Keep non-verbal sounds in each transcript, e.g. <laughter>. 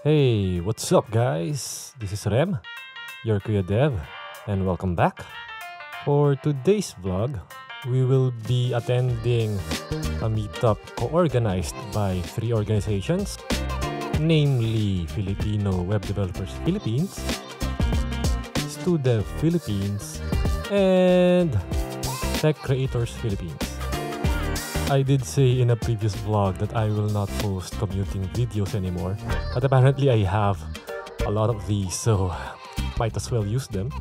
Hey, what's up, guys? This is Rem, your Kuya Dev, and welcome back. For today's vlog, we will be attending a meetup co-organized by three organizations, namely Filipino Web Developers Philippines, StuDev Philippines, and Tech Creators Philippines. I did say in a previous vlog that I will not post commuting videos anymore, but apparently I have a lot of these, so might as well use them.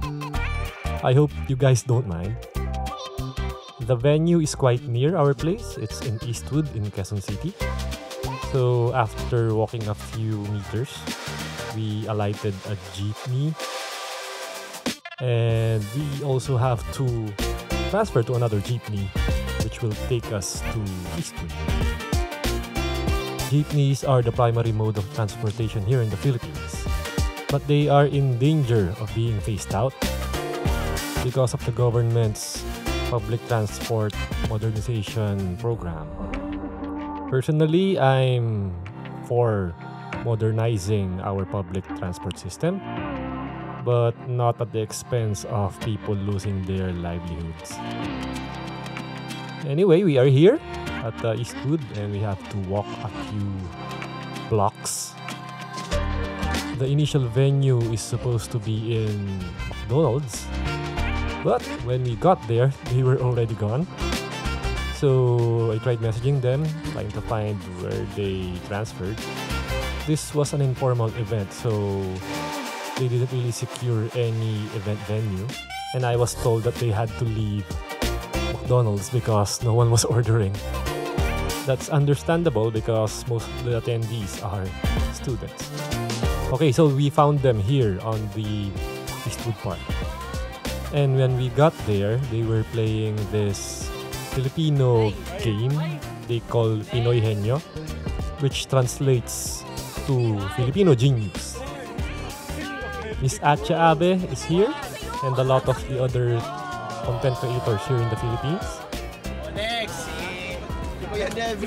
I hope you guys don't mind. The venue is quite near our place. It's in Eastwood in Quezon City. So after walking a few meters, we alighted a jeepney and we also have to transfer to another jeepney which will take us to Eastwood. Jeepneys are the primary mode of transportation here in the Philippines, but they are in danger of being phased out because of the government's public transport modernization program. Personally, I'm for modernizing our public transport system, but not at the expense of people losing their livelihoods. Anyway, we are here at uh, Eastwood and we have to walk a few blocks. The initial venue is supposed to be in McDonald's, but when we got there, <laughs> they were already gone. So I tried messaging them, trying to find where they transferred. This was an informal event, so they didn't really secure any event venue. And I was told that they had to leave McDonald's because no one was <laughs> ordering. That's understandable because most of the attendees are students. Okay, so we found them here on the Eastwood Park. And when we got there, they were playing this Filipino game they call Pinoy Henyo, which translates to Filipino Genius. Miss Atcha Abe is here and a lot of the other content creators here in the Philippines. Next, si Kuya Dev.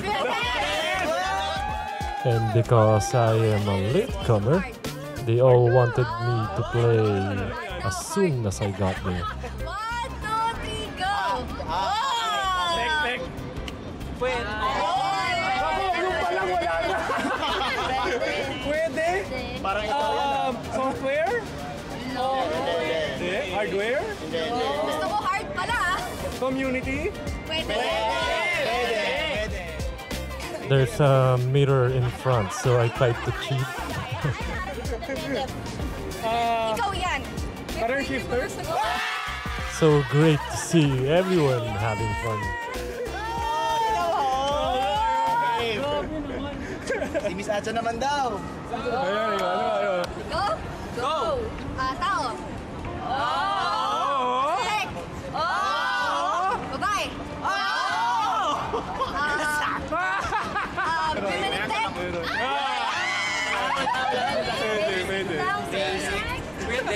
And because I am a latecomer, they all wanted me to play as soon as I got there. One, two, three, go! Tek, tek. Pwede. Yung palang wala na. Pwede? Parang ito yan. Um, software? No. Hardware? Gusto ko hard pala ah. Community? Pwede. Pwede. There's a mirror in front, so I tried to cheat. <laughs> Uh, Ikaw yan. Career shifter? So great to see everyone having fun. <laughs> Si Miss Atcha naman daw. Ayan, ayan, ano, ano. Go? Go! Ah, tao. Oo.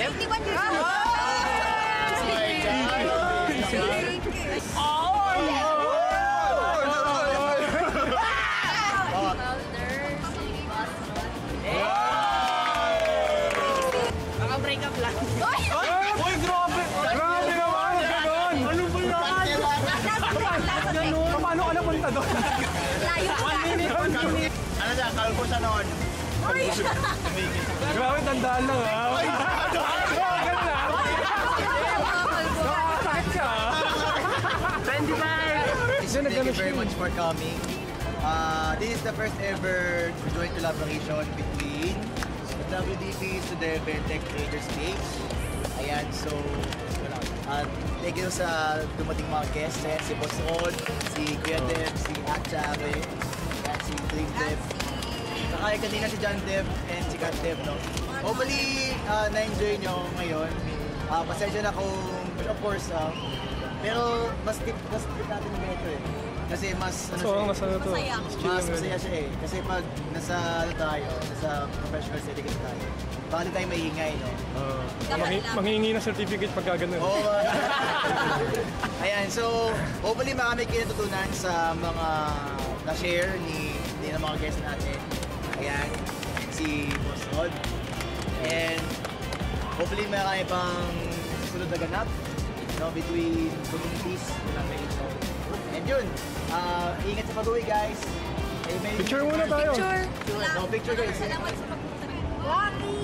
Pwede? 21 years old. Uy, grabe! Grabe naman! Ganon! Ano ba yan? Paano ka napunta doon? Layo ka. Ano siya? Kalbo siya noon. Grabe, tandaan lang ha. Ha. Thank you very much for coming. Uh, this is the first ever joint collaboration between WDP to the Tech Traders page. Ayan, so uh, thank you sa dumating mga guests. Ayan, si Boss On, si Kuya Dev, si ayan, si Dream Dev. Yung kanina si John Dev and si Kat Dev, no? Hopefully, uh, na-enjoy nyo ngayon. Uh, pasensya na kung, of course, uh, pero mas tip, mas tip natin ganito eh. Kasi mas, ano So, siya, mas ano to? Masaya. Mas masaya siya eh. Kasi pag nasa, ano tayo, nasa professional setting kasi tayo, baka di tayo maingay, no? Ah, Dapat manghi- lang. Manghihingi ng certificate pagka ganun. Oo. <laughs> Ayan, so hopefully marami kayo natutunan sa mga na-share ni, ni ng mga guests natin. Ayan, si Boss susunod. And hopefully marami pang susunod na ganap no, between communities collaboration. And yun, ah, ingat sa pag-uwi guys. Eh, may- Picture muna tayo. Picture. No, picture guys. Salamat sa pagpunta. Lucky.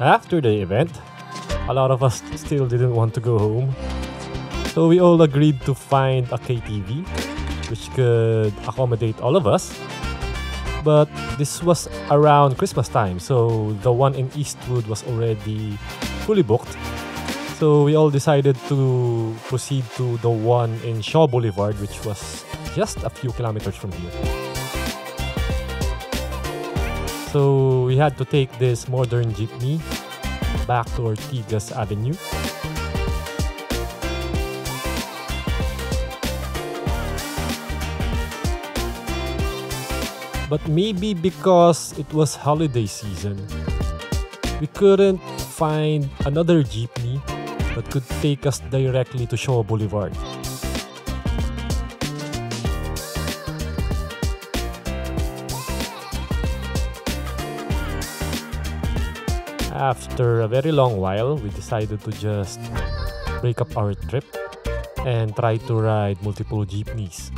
After the event, a lot of us still didn't want to go home. So we all agreed to find a KTV which could accommodate all of us. But this was around Christmas time, so the one in Eastwood was already fully booked. So we all decided to proceed to the one in Shaw Boulevard, which was just a few kilometers from here. So we had to take this modern jeepney back to Ortigas Avenue. But maybe because it was holiday season, we couldn't find another jeepney that could take us directly to Shaw Boulevard. After a very long while, we decided to just break up our trip and try to ride multiple jeepneys.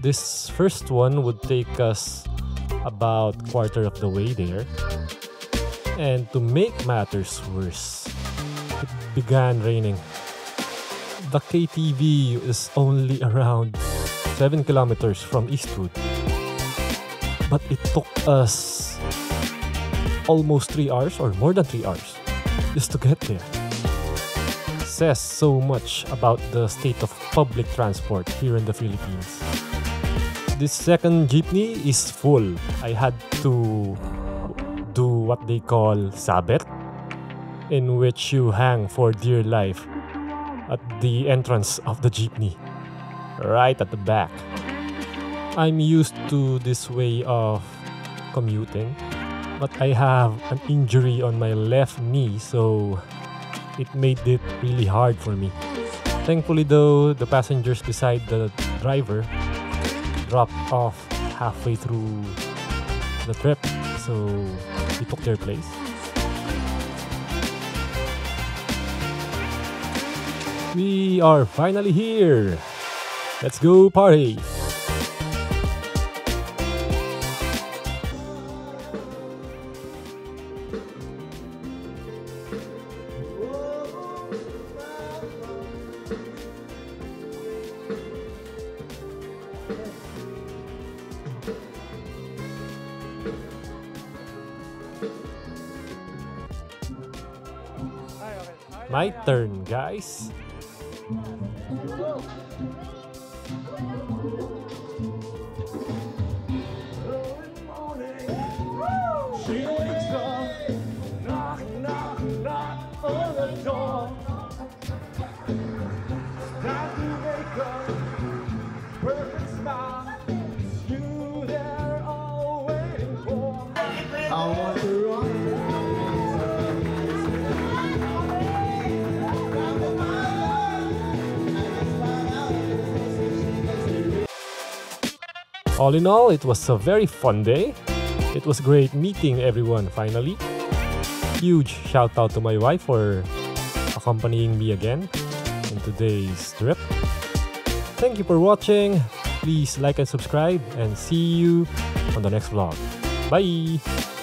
This first one would take us about quarter of the way there. And to make matters worse, it began raining. The KTV is only around 7 kilometers from Eastwood. But it took us almost 3 hours or more than 3 hours just to get there. Says so much about the state of public transport here in the Philippines. This second jeepney is full. I had to do what they call sabit, in which you hang for dear life at the entrance of the jeepney, right at the back. I'm used to this way of commuting, but I have an injury on my left knee, so it made it really hard for me. Thankfully, though, the passengers beside the driver dropped off halfway through the trip, so we took their place. We are finally here. Let's go party. My turn, guys. All in all, it was a very fun day. It was great meeting everyone finally. Huge shout out to my wife for accompanying me again in today's trip. Thank you for watching. Please like and subscribe and see you on the next vlog. Bye!